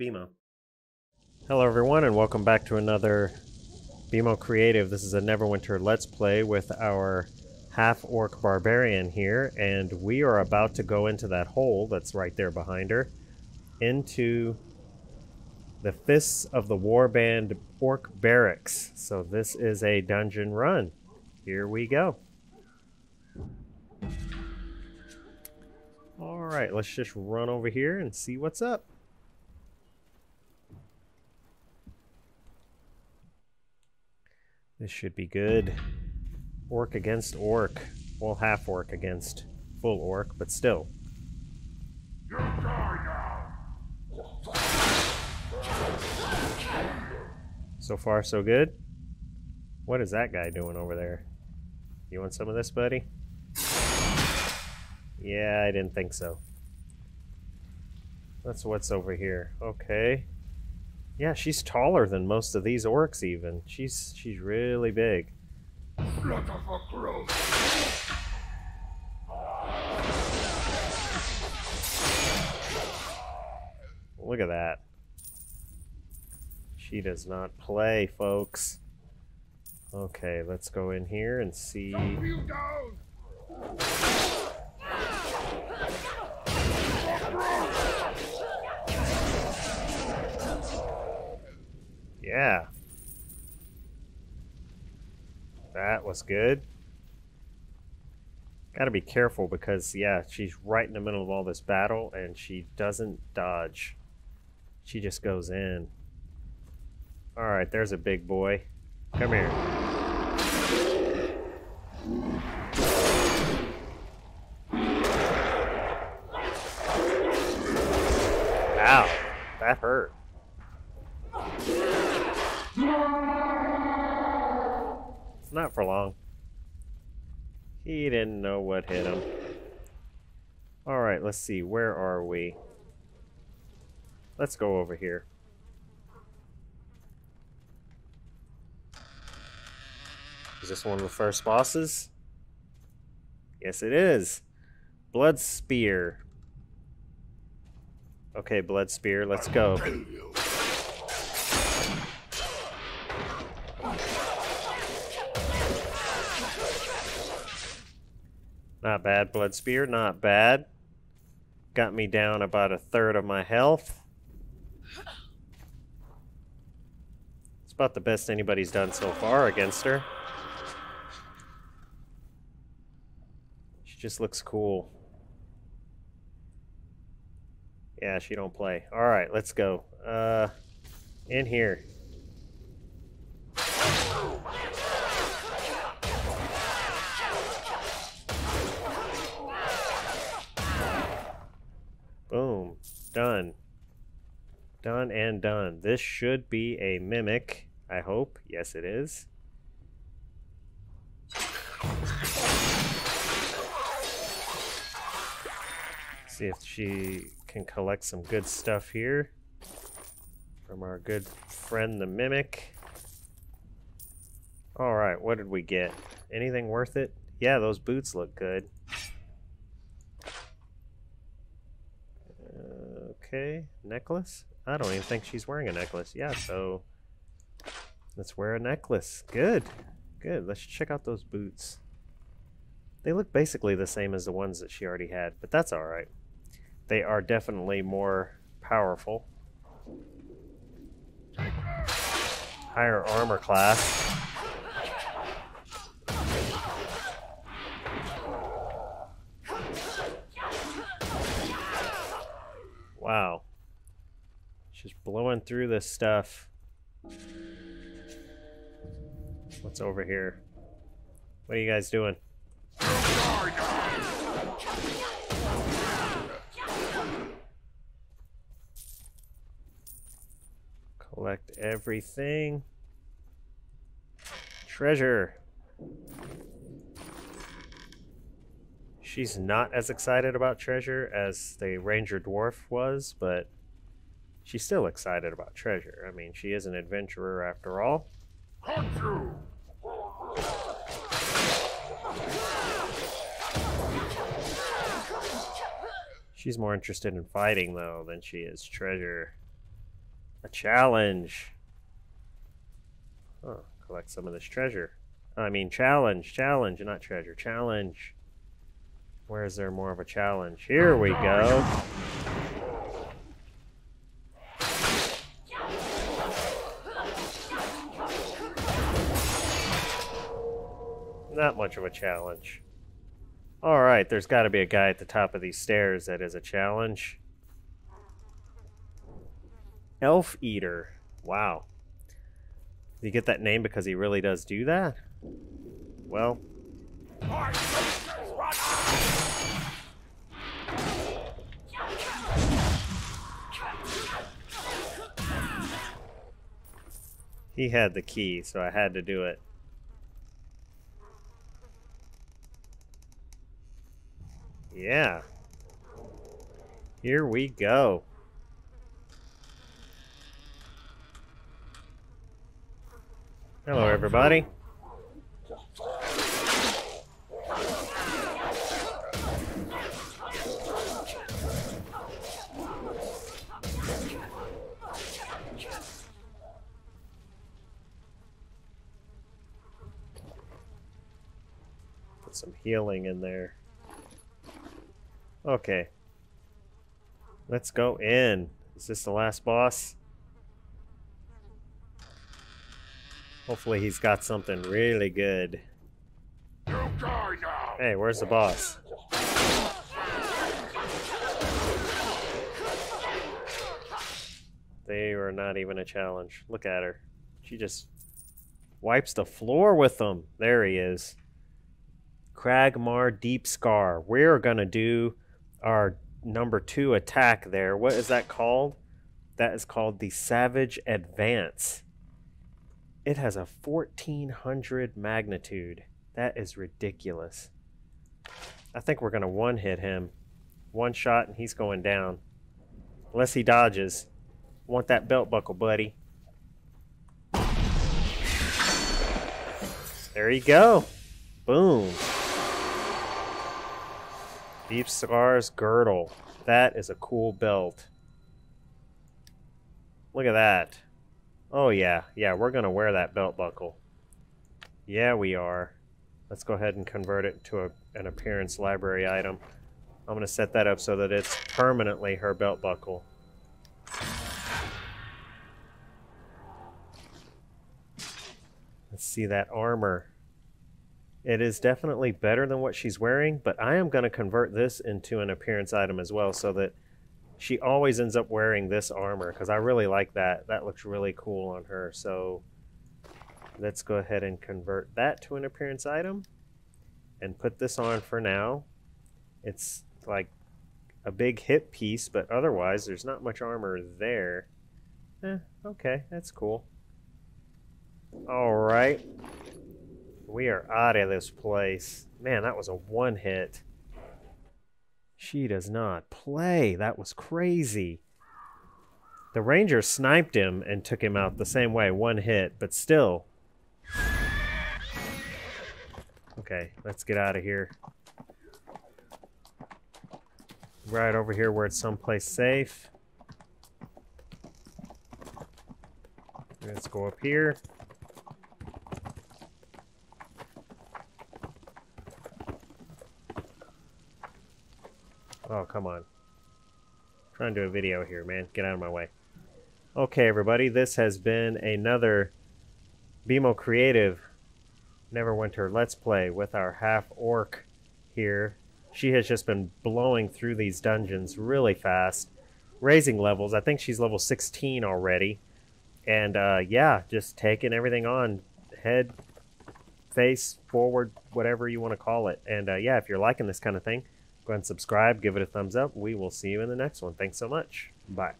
BMO. Hello, everyone, and welcome back to another BMO Creative. This is a Neverwinter Let's Play with our half orc barbarian here, and we are about to go into that hole that's right there behind her into the Fists of the Warband Orc Barracks. So, this is a dungeon run. Here we go. Alright, let's just run over here and see what's up. This should be good. Orc against orc. Well, half orc against full orc, but still. So far, so good. What is that guy doing over there? You want some of this, buddy? Yeah, I didn't think so. That's what's over here. Okay. Yeah, she's taller than most of these orcs even. She's she's really big. Look at that. She does not play, folks. Okay, let's go in here and see. Was good. Gotta be careful because, yeah, she's right in the middle of all this battle and she doesn't dodge. She just goes in. Alright, there's a big boy. Come here. Ow, that hurt. Not for long. He didn't know what hit him. Alright, let's see. Where are we? Let's go over here. Is this one of the first bosses? Yes, it is. Blood Spear. Okay, Blood Spear, let's go. Not bad, Blood Spear, not bad. Got me down about a third of my health. It's about the best anybody's done so far against her. She just looks cool. Yeah, she don't play. Alright, let's go. Uh, in here. Boom. Done. Done and done. This should be a mimic, I hope. Yes, it is. See if she can collect some good stuff here from our good friend the mimic. Alright, what did we get? Anything worth it? Yeah, those boots look good. Okay, necklace? I don't even think she's wearing a necklace. Yeah, so let's wear a necklace. Good, good. Let's check out those boots. They look basically the same as the ones that she already had, but that's alright. They are definitely more powerful. Higher armor class. Wow. Just blowing through this stuff. What's over here? What are you guys doing? Collect everything. Treasure. She's not as excited about treasure as the Ranger Dwarf was, but she's still excited about treasure. I mean, she is an adventurer after all. She's more interested in fighting, though, than she is treasure. A challenge. Oh, collect some of this treasure. I mean, challenge, challenge, not treasure. Challenge. Where is there more of a challenge? Here we go. Not much of a challenge. Alright, there's got to be a guy at the top of these stairs that is a challenge. Elf Eater. Wow. Did you get that name because he really does do that? Well. He had the key, so I had to do it. Yeah. Here we go. Hello, everybody. Put some healing in there. Okay. Let's go in. Is this the last boss? Hopefully he's got something really good. Hey, where's the boss? They are not even a challenge. Look at her. She just wipes the floor with them. There he is. Cragmaw Deep Scar. We're to do our number two attack there. What is that called? That is called the Savage Advance. It has a 1400 magnitude. That is ridiculous. I think we're going to one hit him. One shot and he's going down. Unless he dodges. Want that belt buckle, buddy. There you go. Boom. Deep Scar's Girdle. That is a cool belt. Look at that. Oh yeah, yeah, we're to wear that belt buckle. Yeah, we are. Let's go ahead and convert it to a, an appearance library item. I'm to set that up so that it's permanently her belt buckle. Let's see that armor. It is definitely better than what she's wearing, but I am going to convert this into an appearance item as well so that she always ends up wearing this armor because I really like that. That looks really cool on her. So let's go ahead and convert that to an appearance item and put this on for now. It's like a big hip piece, but otherwise there's not much armor there. Eh, okay, that's cool. All right. We are out of this place. Man, that was a one hit. She does not play. That was crazy. The ranger sniped him and took him out the same way, one hit, but still. Okay, let's get out of here. Right over here where it's someplace safe. Let's go up here. Oh, come on. I'm trying to do a video here, man. Get out of my way. Okay, everybody. This has been another BMO Creative Neverwinter Let's Play with our half-orc here. She has just been blowing through these dungeons really fast. Raising levels. I think she's level 16 already. And, uh, yeah, just taking everything on. Head, face, forward, whatever you want to call it. And, uh, yeah, if you're liking this kind of thing, Go ahead and subscribe, give it a thumbs up. We will see you in the next one. Thanks so much. Bye.